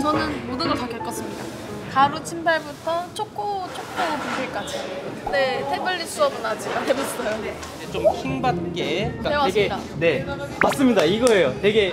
저는 모든 걸 다 겪었습니다. 가루 침발부터 초코 초코 분필까지. 네, 태블릿 수업은 아직 안 해봤어요. 좀 킹받게 그러니까 되게. 네 맞습니다 이거예요 되게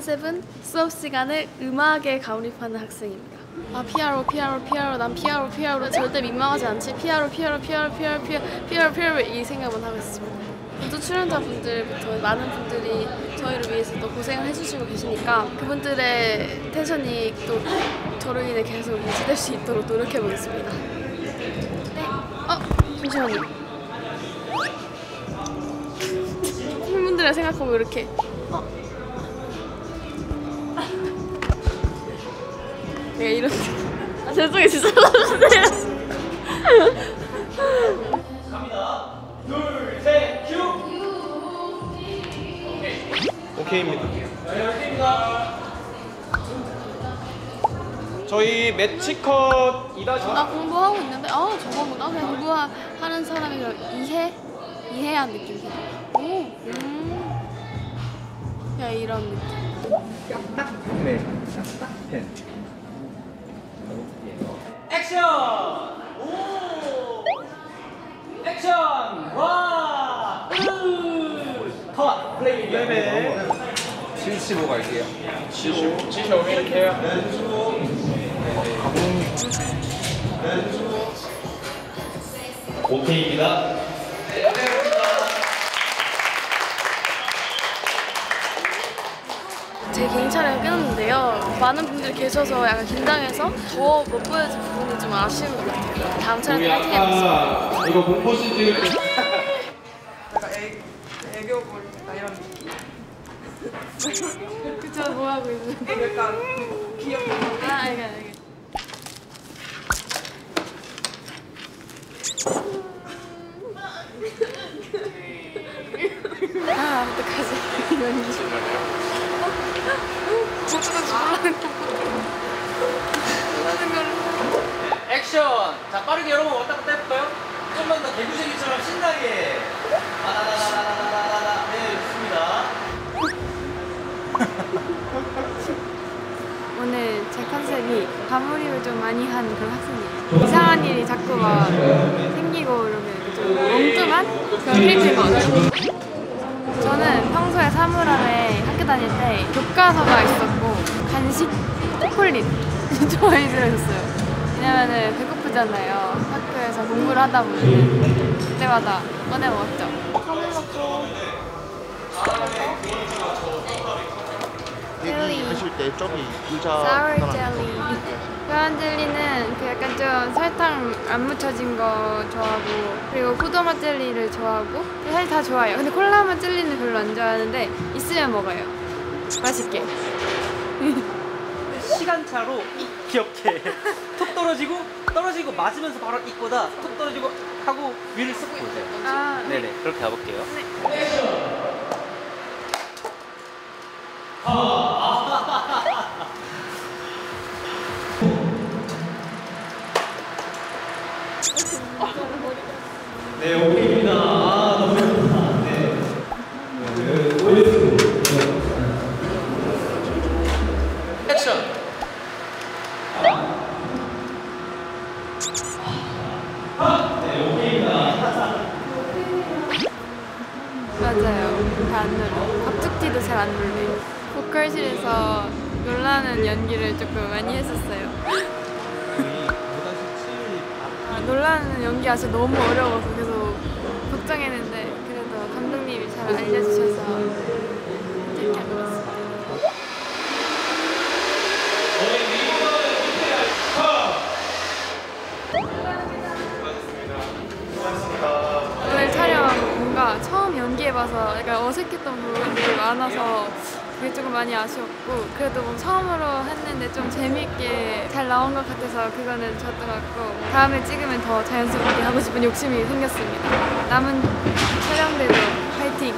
컨셉은 수업 시간에 음악에 가울입하는 학생입니다. 아 피아로 피아로 피아로 난 피아로 피아로 절대 민망하지 않지 피아로 피아로 피아로 피아로 피아로 피아로 피아로 이 생각만 하고 있습니다. 모두 출연자분들부터 많은 분들이 저희를 위해서 또 고생을 해주시고 계시니까 그분들의 텐션이 또 저로 인해 계속 유지될 수 있도록 노력해 보겠습니다. 네. 어 잠시만요. 팬분들을 생각하고 이렇게 어. 내가 이런 아 죄송해요. 진짜 사주세요. 오케이입니다. 저희 매치컷 2나 공부하고 있는데? 아 저거구나 그냥 공부하는 사람이 그럼 이해? 이해한 느낌 오 음. 야 이런 느낌. 네 액션! 오! 액션! 와! 으! 컷! 플레이! 네네. 75 갈게요. 75. 75 이렇게 해요. 오케이입니다. 개인 촬영을 끊었는데요. 많은 분들이 계셔서 약간 긴장해서 더 못 보여준 부분이 좀 아쉬운 것 같아요. 다음 촬영 때 파이팅 해보겠습니다 이거 공포씬 찍을 때 그쵸 뭐 하고 있는 약간 귀엽게 아 알겠 알겠 아 자, 빠르게 여러분 왔다 갔다 해볼까요? 좀만 더 개구쟁이처럼 신나게. 아다다다다다다다. 네, 좋습니다. 오늘 제 컨셉이 과몰입을 좀 많이 한 그런 학생이에요. 이상한 일이 자꾸 막 생기고 이러면 좀 엉뚱한 그런 캐릭터인 것 같아요. 저는 평소에 사물함에 학교 다닐 때 교과서가 있었고 간식, 초콜릿 좀 많이 들어있었어요. 왜냐면은 배고 프잖아요. 학교에서 공부를 하다 보면 그때마다 꺼내 먹었죠. 젤리. 하실 때 저기 의자 sour jelly. 그런 젤리는 그 약간 좀 설탕 안 묻혀진 거 좋아하고 그리고 포도맛 젤리를 좋아하고 사실 다 좋아해요. 근데 콜라맛 젤리는 별로 안 좋아하는데 있으면 먹어요. 맛있게. 시간차로 귀엽게 톡 떨어지고 떨어지고 맞으면서 바로 이거다 톡 떨어지고 하고 위를 쓱 보세요. 아, 네. 네 네 그렇게 가볼게요. 네, 오케 연기 아직 너무 어려워서 계속 걱정했는데 그래도 감독님이 잘 알려주셔서 재밌게 하고 있습니다. 오늘 촬영 뭔가 처음 연기해봐서 약간 어색했던 부분들이 많아서 그게 조금 많이 아쉬웠고 그래도 뭐 처음으로 했는데 좀 재밌게 잘 나온 것 같아서 그거는 좋았던 것 같고 다음에 찍으면 더 자연스럽게 하고 싶은 욕심이 생겼습니다. 남은 촬영대로 파이팅.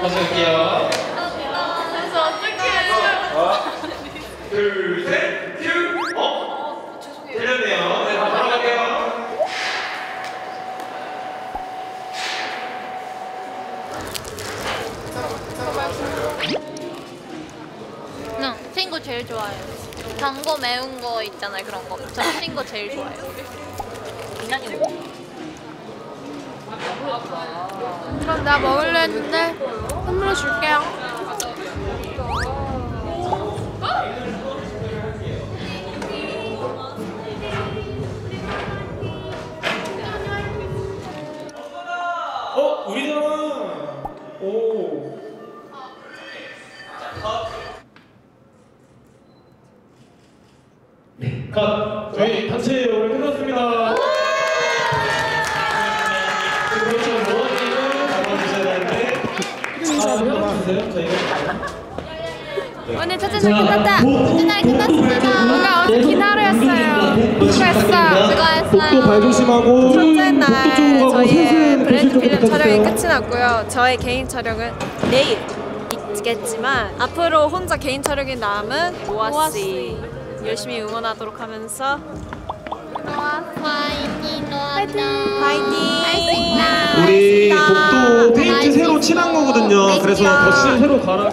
다시 할게요. 그래서 어떻게 둘, 셋, 큐! 어? 들렸네요. 네, 다시 돌아갈게요. 응, 친구 제일 좋아해요. 단 거 매운 거 있잖아요, 그런 거. 저 친구 제일 좋아해요. 그럼 나 먹을래 했는데 선물로 줄게요. 첫째 날 끝났다. 첫째 날 끝났습니다. 뭔가 어제 긴 하루였어요. 수고했어. 수고했어요. 발 조심하고. 첫째 날 저희의 저희의 브랜드 필름 촬영이 끝이 났고요. 저의 개인 촬영은 내일 있겠지만 앞으로 혼자 개인 촬영이 남은 모카 씨 열심히 응원하도록 하면서 파이팅, 파이팅! 우리 복도 페인트 새로. 칠한 거거든요. 그래서. 덧실 새로 갈아.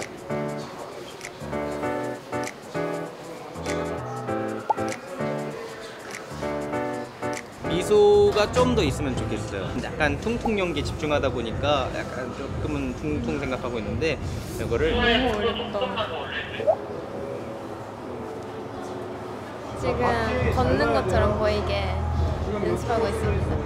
미소가 좀 더 있으면 좋겠어요. 약간 퉁퉁 연기 집중하다 보니까 약간 조금은 퉁퉁 생각하고 있는데 이거를 지금 걷는 것처럼 보이게 연습하고 있습니다.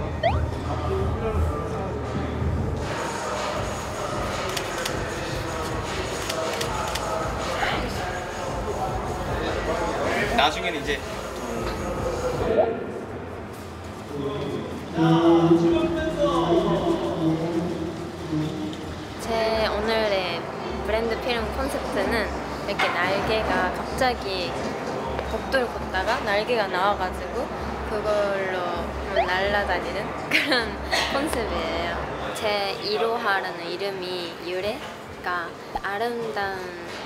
나중에는 이제 제 오늘의 브랜드 필름 콘셉트는 이렇게 날개가 갑자기 복도를 걷다가 날개가 나와가지고 그걸로 날아다니는 그런 컨셉이에요. 제 이로하라는 이름이 유래가 아름다운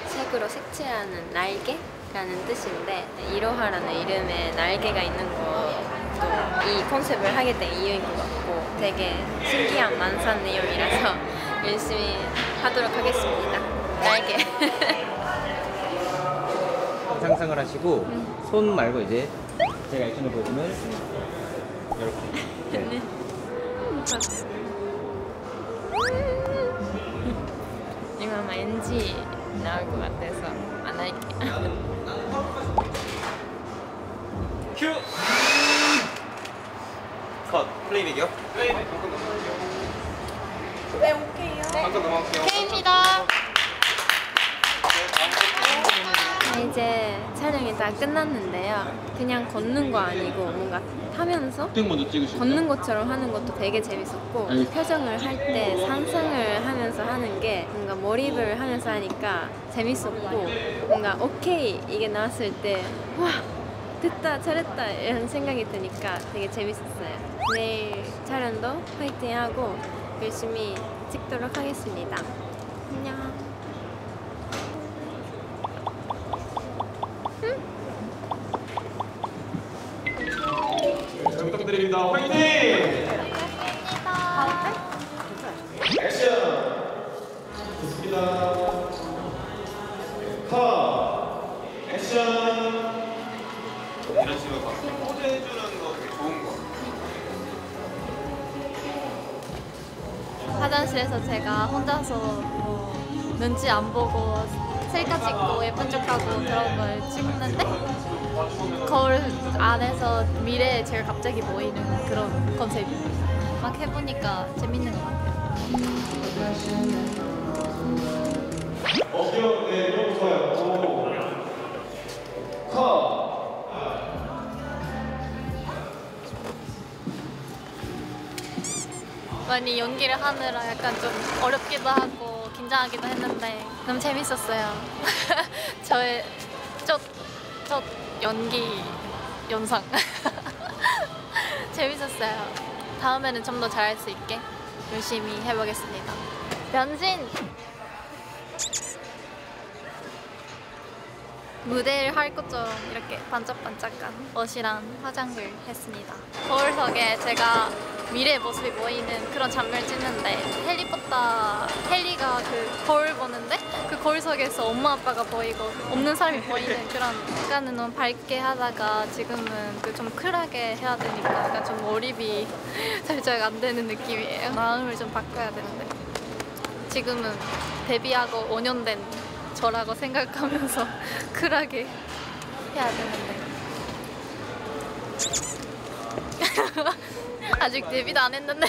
색으로 색칠하는 날개라는 뜻인데 이로하라는 이름에 날개가 있는 것 도이 컨셉을 하게 된 이유인 것 같고 되게 신기한 만산 내용이라서 열심히 하도록 하겠습니다. 날개. 상상을 하시고 손 말고 이제 제가 액션을 보여주면 이렇게 네. 이거 아마 NG 나올 것 같아서 안 할게요. 큐! 컷 플레이백이요? 잠깐 넘어갈게요. K입니다. 이제 촬영이 다 끝났는데요. 그냥 걷는 거 아니고 뭔가 타면서 걷는 것처럼 하는 것도 되게 재밌었고 표정을 할 때 상상을 하면서 하는 게 뭔가 몰입을 하면서 하니까 재밌었고 뭔가 오케이 이게 나왔을 때와 됐다 잘했다 이런 생각이 드니까 되게 재밌었어요. 내일 촬영도 화이팅하고 열심히 찍도록 하겠습니다. 안녕. 잘 부탁드립니다. 화이팅! 혼자서 뭐 눈치 안 보고 셀카 찍고 예쁜 척하고 그런 걸 찍는데 거울 안에서 미래에 제가 갑자기 보이는 그런 컨셉입니다. 막 해보니까 재밌는 것 같아요. 어. 네, 너무 좋아요. 많이 연기를 하느라 약간 좀 어렵기도 하고 긴장하기도 했는데 너무 재밌었어요. 저의 첫, 첫 연기 영상 재밌었어요. 다음에는 좀 더 잘할 수 있게 열심히 해보겠습니다. 변신! 무대를 할 것처럼 이렇게 반짝반짝한 옷이랑 화장을 했습니다. 거울석에 제가 미래의 모습이 보이는 그런 장면을 찍는데 헬리포터 헬리가 그 거울 보는데 그 거울석에서 엄마 아빠가 보이고 없는 사람이 보이는 그런 약간은 너무 밝게 하다가 지금은 그 좀 쿨하게 해야 되니까 약간 좀 몰입이 살짝 안 되는 느낌이에요. 마음을 좀 바꿔야 되는데 지금은 데뷔하고 5년 된 저라고 생각하면서 쿨하게 해야 되는데 아직 데뷔도 안 했는데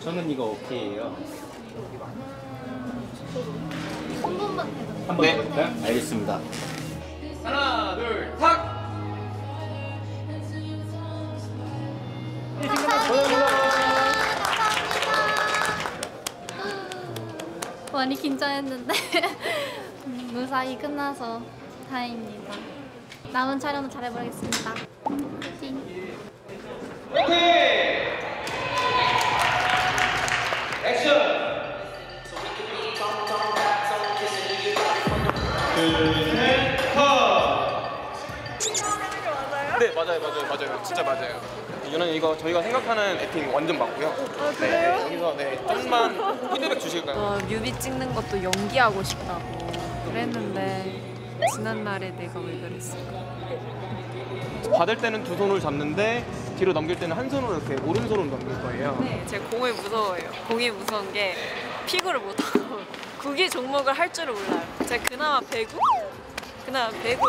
저는 이거 오케이예요. 한 번만 해도 한번 해볼까요? 알겠습니다. 하나, 둘, 탁! 많이 긴장했는데 음, 무사히 끝나서 다행입니다. 남은 촬영은 잘해보겠습니다. 띵. 둘셋 컷. 네 맞아요 맞아요 맞아요 진짜 맞아요 이거는 이거 저희가 생각하는 액팅 완전 맞고요 네 여기서 네 좀만 피드백 주실까요? 어, 뮤비 찍는 것도 연기하고 싶다고 그랬는데 지난날에 내가 왜 그랬을까? 받을 때는 두 손을 잡는데 뒤로 넘길 때는 한 손으로 이렇게 오른손으로 넘길 거예요 네, 제가 공이 무서워요. 공이 무서운 게 피구를 못하고 구기 종목을 할 줄을 몰라요. 제가 그나마 배구? 그나마 배구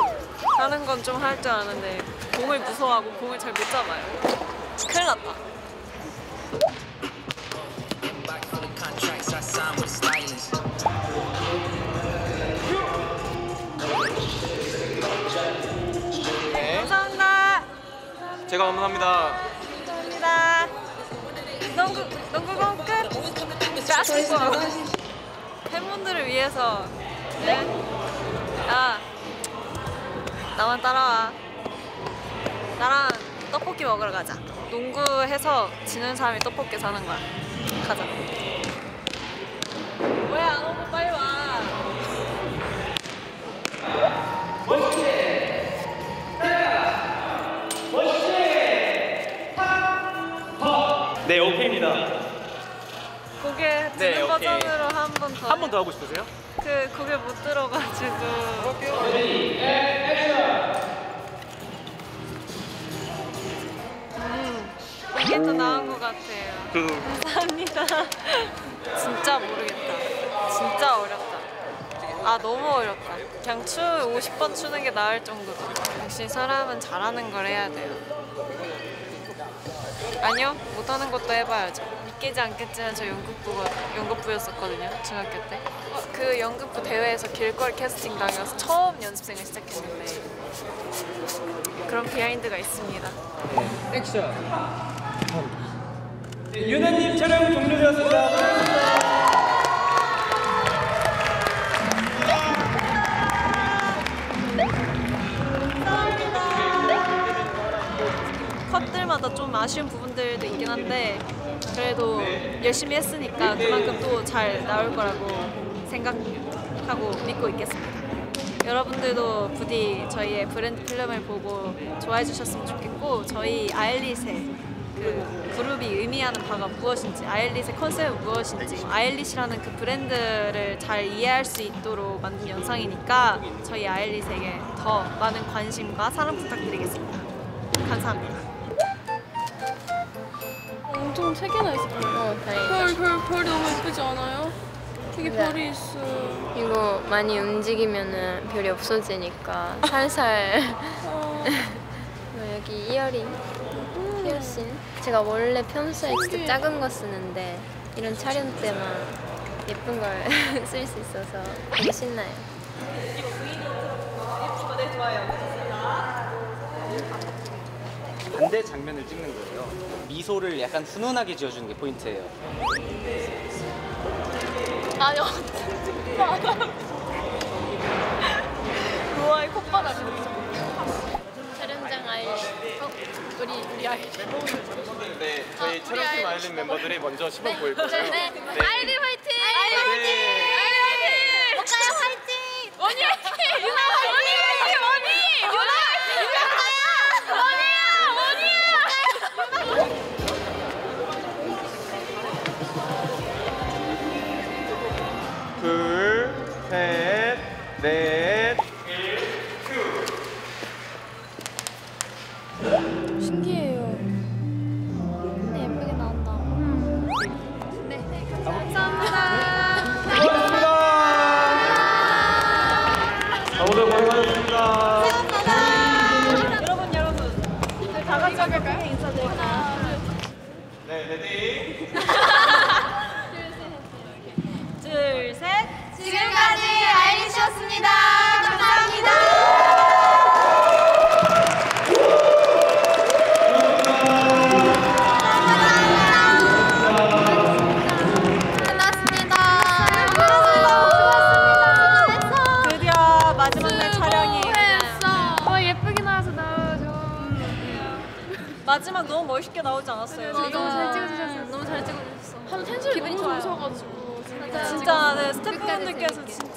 하는 건 좀 할 줄 아는데 공을 무서워하고 공을 잘 못 잡아요. 큰일 났다. 네 감사합니다. 제가 감사합니다 감사합니다. 농구 농구공 끝. 자스고 팬분들을 위해서 네. 야 나만 따라와. 나랑 떡볶이 먹으러 가자. 농구해서 지는 사람이 떡볶이 사는 거야. 가자. 왜 안 오고 빨리 와. 네, 오케이입니다. 고개 네, 드는 오케이. 버전으로 한 번 더. 한 번 더 하고 싶으세요? 그 고개 못 들어가지고. 음, 이게 더 나은 것 같아요. 그 감사합니다. 진짜 모르겠다. 진짜 어렵다. 아 너무 어렵다. 그냥 춤 50번 추는 게 나을 정도다. 역시 사람은 잘하는 걸 해야 돼요. 아니요, 못하는 것도 해봐야죠. 믿기지 않겠지만 저 연극부가 연극부였었거든요, 중학교 때. 그 연극부 대회에서 길거리 캐스팅 당해서 처음 연습생을 시작했는데 그런 비하인드가 있습니다. 액션. 유나님 촬영 종료되었습니다. 좀 아쉬운 부분들도 있긴 한데 그래도 열심히 했으니까 그만큼 또 잘 나올 거라고 생각하고 믿고 있겠습니다. 여러분들도 부디 저희의 브랜드 필름을 보고 좋아해 주셨으면 좋겠고 저희 아일릿의 그 그룹이 의미하는 바가 무엇인지 아일릿의 컨셉은 무엇인지 아일릿이라는 그 브랜드를 잘 이해할 수 있도록 만든 영상이니까 저희 아일릿에게 더 많은 관심과 사랑 부탁드리겠습니다. 감사합니다. 엄청 세 개나 있어요. 어. 별, 별, 별이 너무 예쁘지 않아요? 되게 네. 별이 있어. 이거 많이 움직이면은 별이 없어지니까 살살 어, 뭐 여기 이어링, 피어싱. 제가 원래 평소에 진짜 작은 거 쓰는데 이런 촬영 때만 예쁜 걸 쓸 수 있어서 되게 신나요. 반대 장면을 찍는 거예요. 미소를 약간 훈훈하게 지어주는 게 포인트예요. 아니 어쨌든 로아의 콧바람이 우리 우리 아이 네, 저희 촬영팀 아일린 멤버들이 먼저 시범 보일 거예요. 네. 화이팅! 화이팅! 네. 아이리 화이팅! 오카야 화이팅! 원희 화이팅! 유나 화이팅! 유나! 원희야! 원희야! 둘, 셋, 넷.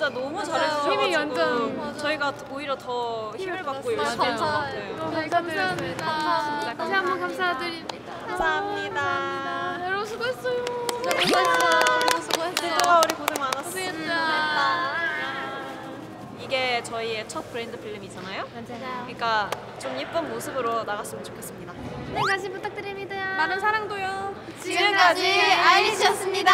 진짜 너무 잘해주셔가지고 힘이 완전- 저희가 오히려 더 힘을 받고 열심히. 했던 것 같아요. 너무 감사합니다. 다시 한번 감사드립니다. 감사합니다. 여러분 수고했어요. 수고했어. 수고했어. 그동안 우리 고생 많았어. 고생했다. 이게 저희의 첫 브랜드 필름이잖아요. 맞아요. 그러니까 좀 예쁜 모습으로 나갔으면 좋겠습니다. 네, 관심 부탁드립니다. 많은 사랑도요. 지금까지 아이리시였습니다.